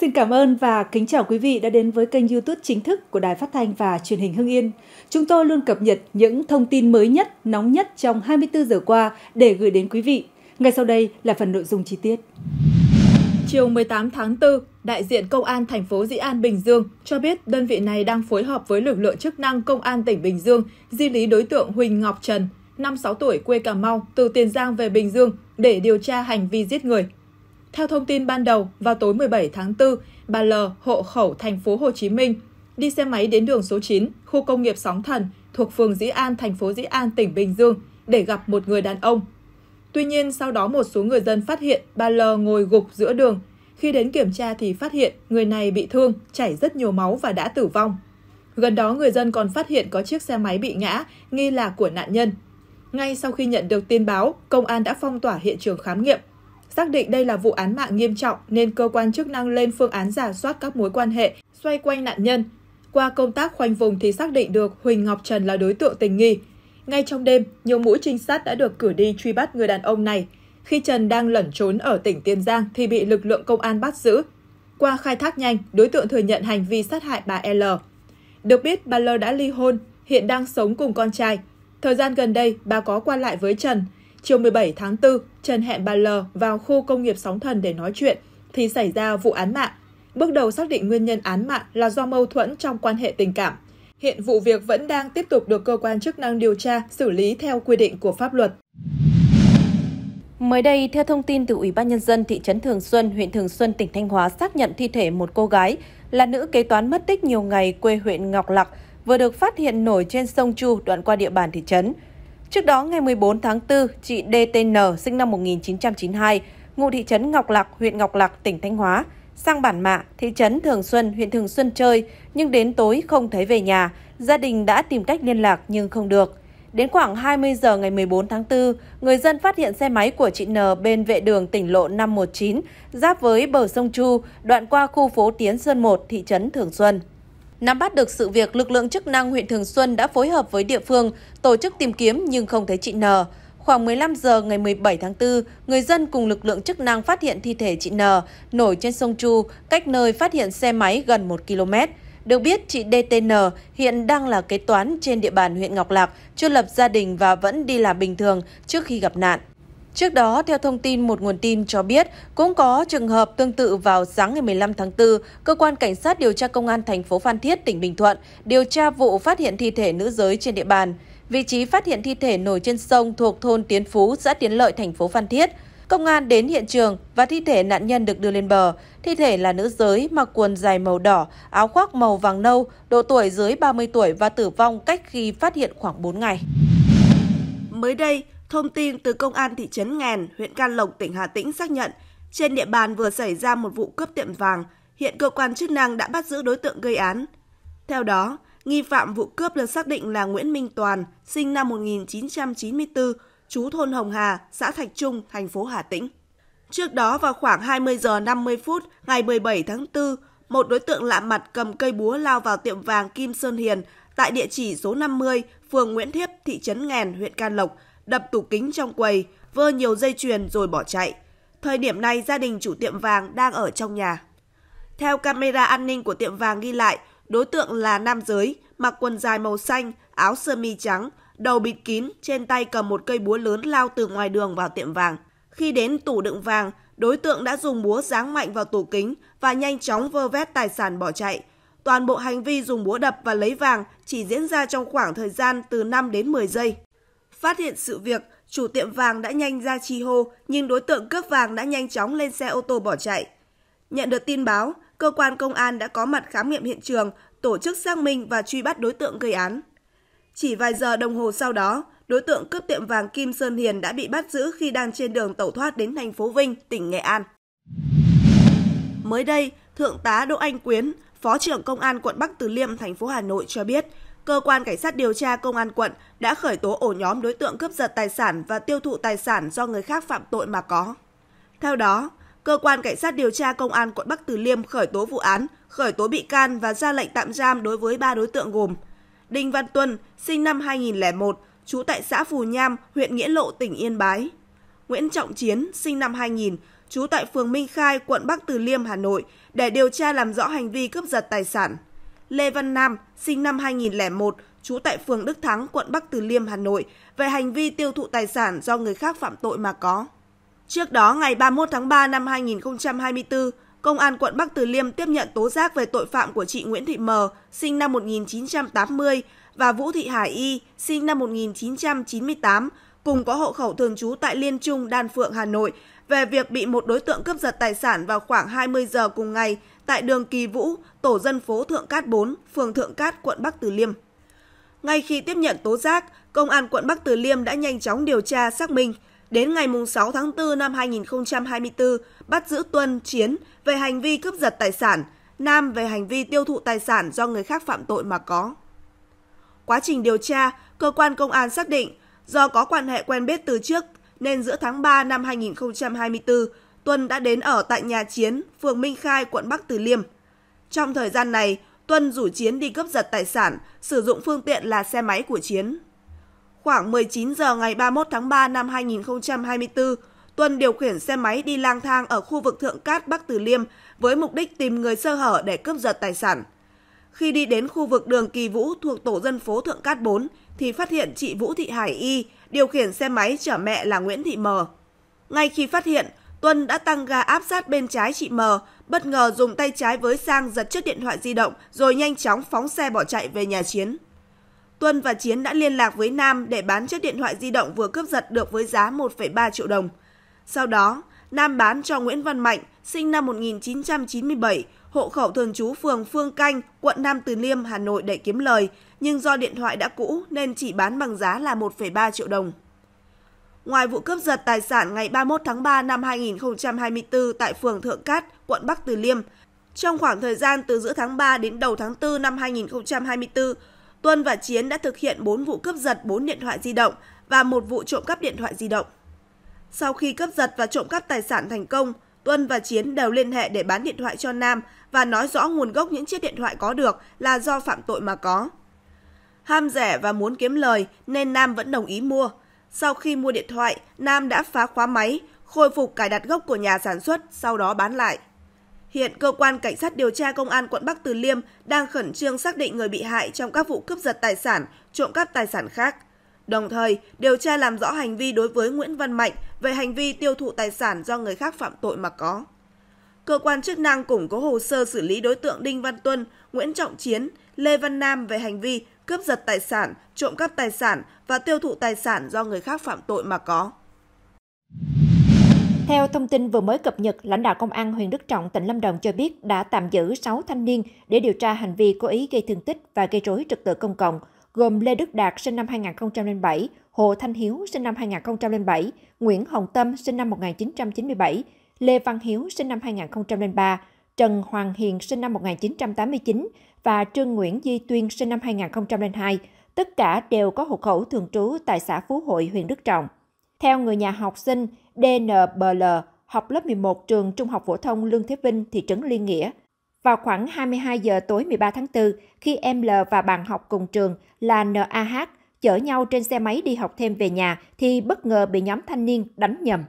Xin cảm ơn và kính chào quý vị đã đến với kênh YouTube chính thức của Đài Phát thanh và Truyền hình Hưng Yên. Chúng tôi luôn cập nhật những thông tin mới nhất, nóng nhất trong 24 giờ qua để gửi đến quý vị. Ngay sau đây là phần nội dung chi tiết. Chiều 18 tháng 4, đại diện Công an thành phố Dĩ An, Bình Dương cho biết đơn vị này đang phối hợp với lực lượng chức năng Công an tỉnh Bình Dương di lý đối tượng Huỳnh Ngọc Trần, 56 tuổi quê Cà Mau, từ Tiền Giang về Bình Dương để điều tra hành vi giết người. Theo thông tin ban đầu, vào tối 17 tháng 4, bà L, hộ khẩu thành phố Hồ Chí Minh, đi xe máy đến đường số 9, khu công nghiệp Sóng Thần, thuộc phường Dĩ An, thành phố Dĩ An, tỉnh Bình Dương, để gặp một người đàn ông. Tuy nhiên, sau đó một số người dân phát hiện bà L ngồi gục giữa đường. Khi đến kiểm tra thì phát hiện người này bị thương, chảy rất nhiều máu và đã tử vong. Gần đó, người dân còn phát hiện có chiếc xe máy bị ngã, nghi là của nạn nhân. Ngay sau khi nhận được tin báo, công an đã phong tỏa hiện trường khám nghiệm. Xác định đây là vụ án mạng nghiêm trọng nên cơ quan chức năng lên phương án giả soát các mối quan hệ xoay quanh nạn nhân. Qua công tác khoanh vùng thì xác định được Huỳnh Ngọc Trần là đối tượng tình nghi. Ngay trong đêm, nhiều mũi trinh sát đã được cử đi truy bắt người đàn ông này. Khi Trần đang lẩn trốn ở tỉnh Tiền Giang thì bị lực lượng công an bắt giữ. Qua khai thác nhanh, đối tượng thừa nhận hành vi sát hại bà L. Được biết, bà L đã ly hôn, hiện đang sống cùng con trai. Thời gian gần đây, bà có qua lại với Trần, Chiều 17 tháng 4, Trần hẹn bà L vào khu công nghiệp Sóng Thần để nói chuyện, thì xảy ra vụ án mạng. Bước đầu xác định nguyên nhân án mạng là do mâu thuẫn trong quan hệ tình cảm. Hiện vụ việc vẫn đang tiếp tục được cơ quan chức năng điều tra, xử lý theo quy định của pháp luật. Mới đây, theo thông tin từ Ủy ban Nhân dân thị trấn Thường Xuân, huyện Thường Xuân, tỉnh Thanh Hóa xác nhận thi thể một cô gái là nữ kế toán mất tích nhiều ngày quê huyện Ngọc Lặc vừa được phát hiện nổi trên sông Chu đoạn qua địa bàn thị trấn. Trước đó, ngày 14 tháng 4, chị DTN sinh năm 1992, ngụ thị trấn Ngọc Lạc, huyện Ngọc Lạc, tỉnh Thanh Hóa, sang bản mạ, thị trấn Thường Xuân, huyện Thường Xuân chơi, nhưng đến tối không thấy về nhà. Gia đình đã tìm cách liên lạc nhưng không được. Đến khoảng 20 giờ ngày 14 tháng 4, người dân phát hiện xe máy của chị N bên vệ đường tỉnh lộ 519, giáp với bờ sông Chu, đoạn qua khu phố Tiến Sơn 1, thị trấn Thường Xuân. Nắm bắt được sự việc, lực lượng chức năng huyện Thường Xuân đã phối hợp với địa phương tổ chức tìm kiếm nhưng không thấy chị N. Khoảng 15 giờ ngày 17 tháng 4, người dân cùng lực lượng chức năng phát hiện thi thể chị N nổi trên sông Chu, cách nơi phát hiện xe máy gần 1 km. Được biết, chị DTN hiện đang là kế toán trên địa bàn huyện Ngọc Lạc, chưa lập gia đình và vẫn đi làm bình thường trước khi gặp nạn. Trước đó, theo thông tin một nguồn tin cho biết, cũng có trường hợp tương tự vào sáng ngày 15 tháng 4, cơ quan cảnh sát điều tra công an thành phố Phan Thiết, tỉnh Bình Thuận điều tra vụ phát hiện thi thể nữ giới trên địa bàn. Vị trí phát hiện thi thể nổi trên sông thuộc thôn Tiến Phú, xã Tiến Lợi, thành phố Phan Thiết. Công an đến hiện trường và thi thể nạn nhân được đưa lên bờ. Thi thể là nữ giới mặc quần dài màu đỏ, áo khoác màu vàng nâu, độ tuổi dưới 30 tuổi và tử vong cách khi phát hiện khoảng 4 ngày. Mới đây, Thông tin từ Công an thị trấn Nghèn, huyện Can Lộc, tỉnh Hà Tĩnh xác nhận, trên địa bàn vừa xảy ra một vụ cướp tiệm vàng, hiện cơ quan chức năng đã bắt giữ đối tượng gây án. Theo đó, nghi phạm vụ cướp được xác định là Nguyễn Minh Toàn, sinh năm 1994, chú thôn Hồng Hà, xã Thạch Trung, thành phố Hà Tĩnh. Trước đó vào khoảng 20 giờ 50 phút ngày 17 tháng 4, một đối tượng lạ mặt cầm cây búa lao vào tiệm vàng Kim Sơn Hiền tại địa chỉ số 50, phường Nguyễn Thiếp, thị trấn Nghèn, huyện Can Lộc, đập tủ kính trong quầy, vơ nhiều dây chuyền rồi bỏ chạy. Thời điểm này gia đình chủ tiệm vàng đang ở trong nhà. Theo camera an ninh của tiệm vàng ghi lại, đối tượng là nam giới, mặc quần dài màu xanh, áo sơ mi trắng, đầu bịt kín, trên tay cầm một cây búa lớn lao từ ngoài đường vào tiệm vàng. Khi đến tủ đựng vàng, đối tượng đã dùng búa giáng mạnh vào tủ kính và nhanh chóng vơ vét tài sản bỏ chạy. Toàn bộ hành vi dùng búa đập và lấy vàng chỉ diễn ra trong khoảng thời gian từ 5 đến 10 giây. Phát hiện sự việc, chủ tiệm vàng đã nhanh ra chi hô, nhưng đối tượng cướp vàng đã nhanh chóng lên xe ô tô bỏ chạy. Nhận được tin báo, cơ quan công an đã có mặt khám nghiệm hiện trường, tổ chức xác minh và truy bắt đối tượng gây án. Chỉ vài giờ đồng hồ sau đó, đối tượng cướp tiệm vàng Kim Sơn Hiền đã bị bắt giữ khi đang trên đường tẩu thoát đến thành phố Vinh, tỉnh Nghệ An. Mới đây, Thượng tá Đỗ Anh Quyến, Phó trưởng Công an quận Bắc Từ Liêm, thành phố Hà Nội cho biết, cơ quan cảnh sát điều tra công an quận đã khởi tố ổ nhóm đối tượng cướp giật tài sản và tiêu thụ tài sản do người khác phạm tội mà có. Theo đó, cơ quan cảnh sát điều tra công an quận Bắc Từ Liêm khởi tố vụ án, khởi tố bị can và ra lệnh tạm giam đối với ba đối tượng gồm Đinh Văn Tuân, sinh năm 2001, trú tại xã Phù Nham, huyện Nghĩa Lộ, tỉnh Yên Bái. Nguyễn Trọng Chiến, sinh năm 2000, trú tại phường Minh Khai, quận Bắc Từ Liêm, Hà Nội, để điều tra làm rõ hành vi cướp giật tài sản. Lê Văn Nam, sinh năm 2001, trú tại phường Đức Thắng, quận Bắc Từ Liêm, Hà Nội, về hành vi tiêu thụ tài sản do người khác phạm tội mà có. Trước đó, ngày 31 tháng 3 năm 2024, Công an quận Bắc Từ Liêm tiếp nhận tố giác về tội phạm của chị Nguyễn Thị Mờ, sinh năm 1980, và Vũ Thị Hải Y, sinh năm 1998, cùng có hộ khẩu thường trú tại Liên Trung, Đan Phượng, Hà Nội, về việc bị một đối tượng cướp giật tài sản vào khoảng 20 giờ cùng ngày tại đường Kỳ Vũ, tổ dân phố Thượng Cát 4, phường Thượng Cát, quận Bắc Từ Liêm. Ngay khi tiếp nhận tố giác, Công an quận Bắc Từ Liêm đã nhanh chóng điều tra xác minh. Đến ngày 6 tháng 4 năm 2024, bắt giữ Tuân, Chiến về hành vi cướp giật tài sản, Nam về hành vi tiêu thụ tài sản do người khác phạm tội mà có. Quá trình điều tra, cơ quan công an xác định do có quan hệ quen biết từ trước nên giữa tháng 3 năm 2024, Tuân đã đến ở tại nhà Chiến, phường Minh Khai, quận Bắc Từ Liêm. Trong thời gian này, Tuân rủ Chiến đi cướp giật tài sản, sử dụng phương tiện là xe máy của Chiến. Khoảng 19 giờ ngày 31 tháng 3 năm 2024, Tuân điều khiển xe máy đi lang thang ở khu vực Thượng Cát Bắc Từ Liêm với mục đích tìm người sơ hở để cướp giật tài sản. Khi đi đến khu vực đường Kỳ Vũ thuộc tổ dân phố Thượng Cát 4 thì phát hiện chị Vũ Thị Hải Y điều khiển xe máy chở mẹ là Nguyễn Thị Mờ. Ngay khi phát hiện, Tuân đã tăng ga áp sát bên trái chị M, bất ngờ dùng tay trái với sang giật chiếc điện thoại di động rồi nhanh chóng phóng xe bỏ chạy về nhà Chiến. Tuân và Chiến đã liên lạc với Nam để bán chiếc điện thoại di động vừa cướp giật được với giá 1,3 triệu đồng. Sau đó, Nam bán cho Nguyễn Văn Mạnh, sinh năm 1997, hộ khẩu thường trú phường Phương Canh, quận Nam Từ Liêm, Hà Nội để kiếm lời, nhưng do điện thoại đã cũ nên chỉ bán bằng giá là 1,3 triệu đồng. Ngoài vụ cướp giật tài sản ngày 31 tháng 3 năm 2024 tại phường Thượng Cát, quận Bắc Từ Liêm, trong khoảng thời gian từ giữa tháng 3 đến đầu tháng 4 năm 2024, Tuân và Chiến đã thực hiện 4 vụ cướp giật 4 điện thoại di động và một vụ trộm cắp điện thoại di động. Sau khi cướp giật và trộm cắp tài sản thành công, Tuân và Chiến đều liên hệ để bán điện thoại cho Nam và nói rõ nguồn gốc những chiếc điện thoại có được là do phạm tội mà có. Ham rẻ và muốn kiếm lời nên Nam vẫn đồng ý mua. Sau khi mua điện thoại, Nam đã phá khóa máy, khôi phục cài đặt gốc của nhà sản xuất, sau đó bán lại. Hiện cơ quan cảnh sát điều tra công an quận Bắc Từ Liêm đang khẩn trương xác định người bị hại trong các vụ cướp giật tài sản, trộm cắp tài sản khác. Đồng thời, điều tra làm rõ hành vi đối với Nguyễn Văn Mạnh về hành vi tiêu thụ tài sản do người khác phạm tội mà có. Cơ quan chức năng củng cố hồ sơ xử lý đối tượng Đinh Văn Tuân, Nguyễn Trọng Chiến, Lê Văn Nam về hành vi cướp giật tài sản, trộm cắp tài sản và tiêu thụ tài sản do người khác phạm tội mà có. Theo thông tin vừa mới cập nhật, lãnh đạo công an huyện Đức Trọng, tỉnh Lâm Đồng cho biết đã tạm giữ 6 thanh niên để điều tra hành vi cố ý gây thương tích và gây rối trật tự công cộng, gồm Lê Đức Đạt sinh năm 2007, Hồ Thanh Hiếu sinh năm 2007, Nguyễn Hồng Tâm sinh năm 1997, Lê Văn Hiếu sinh năm 2003, Trần Hoàng Hiền sinh năm 1989 và Trương Nguyễn Di Tuyên sinh năm 2002. Tất cả đều có hộ khẩu thường trú tại xã Phú Hội, huyện Đức Trọng. Theo người nhà học sinh DNBL, học lớp 11 trường Trung học phổ thông Lương Thế Vinh, thị trấn Liên Nghĩa, vào khoảng 22 giờ tối 13 tháng 4, khi em L và bạn học cùng trường là NAH chở nhau trên xe máy đi học thêm về nhà thì bất ngờ bị nhóm thanh niên đánh nhầm.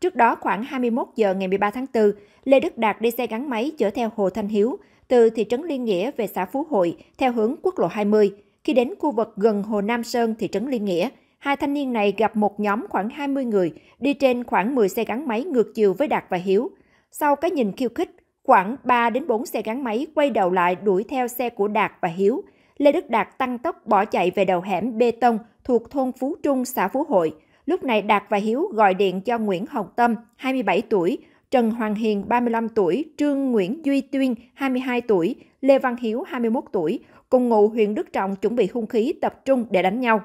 Trước đó khoảng 21 giờ ngày 13 tháng 4, Lê Đức Đạt đi xe gắn máy chở theo Hồ Thanh Hiếu từ thị trấn Liên Nghĩa về xã Phú Hội theo hướng quốc lộ 20. Khi đến khu vực gần Hồ Nam Sơn, thị trấn Liên Nghĩa, hai thanh niên này gặp một nhóm khoảng 20 người đi trên khoảng 10 xe gắn máy ngược chiều với Đạt và Hiếu. Sau cái nhìn khiêu khích, khoảng 3 đến 4 xe gắn máy quay đầu lại đuổi theo xe của Đạt và Hiếu. Lê Đức Đạt tăng tốc bỏ chạy về đầu hẻm bê tông thuộc thôn Phú Trung, xã Phú Hội. Lúc này Đạt và Hiếu gọi điện cho Nguyễn Hồng Tâm, 27 tuổi, Trần Hoàng Hiền, 35 tuổi, Trương Nguyễn Duy Tuyên, 22 tuổi, Lê Văn Hiếu, 21 tuổi, cùng ngụ huyện Đức Trọng chuẩn bị hung khí tập trung để đánh nhau.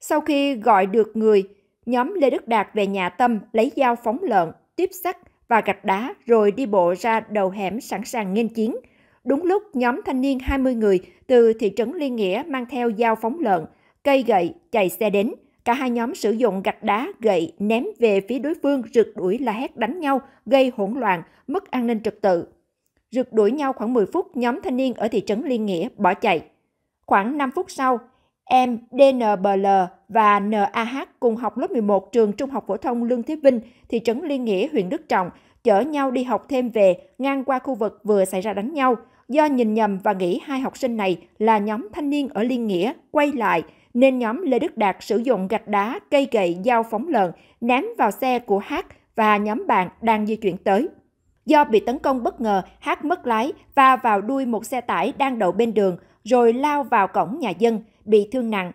Sau khi gọi được người, nhóm Lê Đức Đạt về nhà Tâm lấy dao phóng lợn, tiếp sắt và gạch đá rồi đi bộ ra đầu hẻm sẵn sàng nghênh chiến. Đúng lúc nhóm thanh niên 20 người từ thị trấn Liên Nghĩa mang theo dao phóng lợn, cây gậy chạy xe đến. Cả hai nhóm sử dụng gạch đá, gậy ném về phía đối phương rượt đuổi la hét đánh nhau, gây hỗn loạn, mất an ninh trật tự. Rượt đuổi nhau khoảng 10 phút, nhóm thanh niên ở thị trấn Liên Nghĩa bỏ chạy. Khoảng 5 phút sau, em DNBL và NAH cùng học lớp 11 trường Trung học phổ thông Lương Thế Vinh, thị trấn Liên Nghĩa, huyện Đức Trọng, chở nhau đi học thêm về, ngang qua khu vực vừa xảy ra đánh nhau. Do nhìn nhầm và nghĩ hai học sinh này là nhóm thanh niên ở Liên Nghĩa, quay lại, nên nhóm Lê Đức Đạt sử dụng gạch đá, cây gậy, dao phóng lợn ném vào xe của Hát và nhóm bạn đang di chuyển tới. Do bị tấn công bất ngờ, Hát mất lái và vào đuôi một xe tải đang đậu bên đường, rồi lao vào cổng nhà dân, bị thương nặng.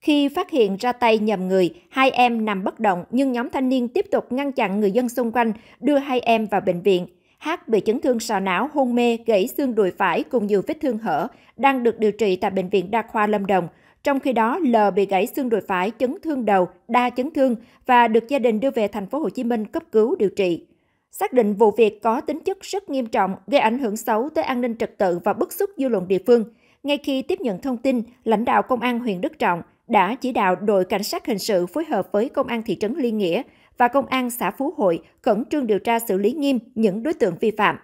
Khi phát hiện ra tay nhầm người, hai em nằm bất động nhưng nhóm thanh niên tiếp tục ngăn chặn người dân xung quanh đưa hai em vào bệnh viện. Hát bị chấn thương sọ não, hôn mê, gãy xương đùi phải cùng nhiều vết thương hở, đang được điều trị tại Bệnh viện Đa khoa Lâm Đồng. Trong khi đó, L bị gãy xương đùi phải, chấn thương đầu, đa chấn thương và được gia đình đưa về thành phố Hồ Chí Minh cấp cứu điều trị. Xác định vụ việc có tính chất rất nghiêm trọng, gây ảnh hưởng xấu tới an ninh trật tự và bức xúc dư luận địa phương. Ngay khi tiếp nhận thông tin, lãnh đạo công an huyện Đức Trọng đã chỉ đạo đội cảnh sát hình sự phối hợp với công an thị trấn Liên Nghĩa và công an xã Phú Hội khẩn trương điều tra xử lý nghiêm những đối tượng vi phạm.